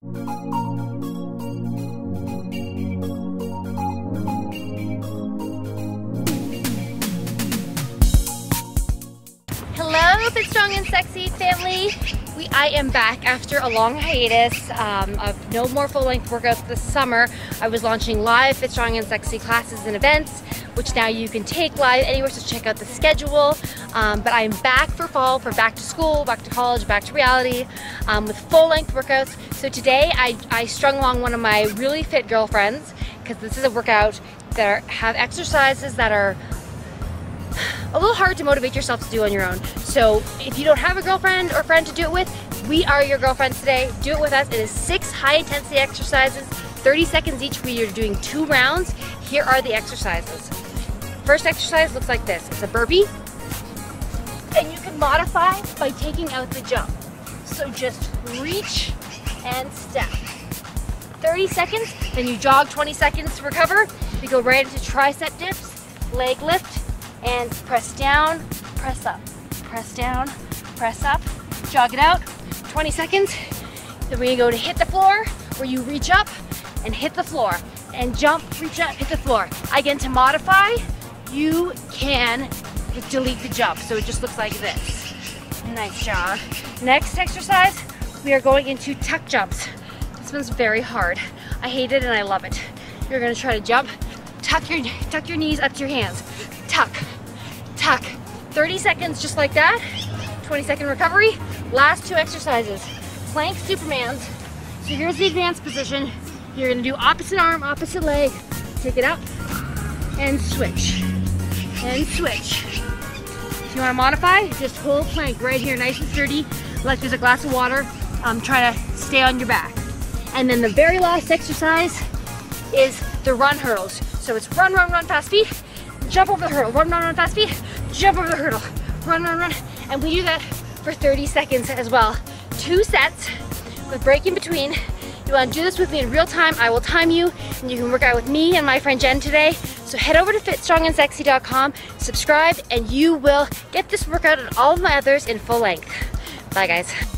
Hello, Fit Strong and Sexy family. We, I am back after a long hiatus um, of no more full-length workouts this summer. I was launching live Fit Strong and Sexy classes and events, which now you can take live anywhere, so check out the schedule. Um, but I'm back for fall, for back to school, back to college, back to reality, um, with full-length workouts. So today I, I strung along one of my really fit girlfriends, because this is a workout that are, have exercises that are a little hard to motivate yourself to do on your own. So if you don't have a girlfriend or friend to do it with, we are your girlfriends today. Do it with us. It is six high intensity exercises, 30 seconds each where you're doing two rounds. Here are the exercises. First exercise looks like this. It's a burpee. And you can modify by taking out the jump. So just reach and step. 30 seconds, then you jog 20 seconds to recover. You go right into tricep dips, leg lift, and press down, press up, press down, press up, jog it out, 20 seconds. Then we're gonna go to hit the floor, where you reach up and hit the floor, and jump, reach up, hit the floor. Again, to modify, you can delete the jump, so it just looks like this. Nice job. Next exercise, we are going into tuck jumps. This one's very hard. I hate it and I love it. You're gonna try to jump, tuck your, tuck your knees up to your hands tuck, tuck. 30 seconds just like that. 20 second recovery. Last two exercises. Plank Supermans. So here's the advanced position. You're gonna do opposite arm, opposite leg. Take it up and switch. And switch. If you wanna modify, just hold plank right here, nice and sturdy, like there's a glass of water. Um, try to stay on your back. And then the very last exercise is the run hurdles. So it's run, run, run, fast feet, jump over the hurdle, run, run, run, fast feet, jump over the hurdle, run, run, run. And we do that for 30 seconds as well. Two sets with break in between. You wanna do this with me in real time, I will time you, and you can work out with me and my friend Jen today. So head over to fitstrongandsexy.com, subscribe, and you will get this workout and all of my others in full length. Bye guys.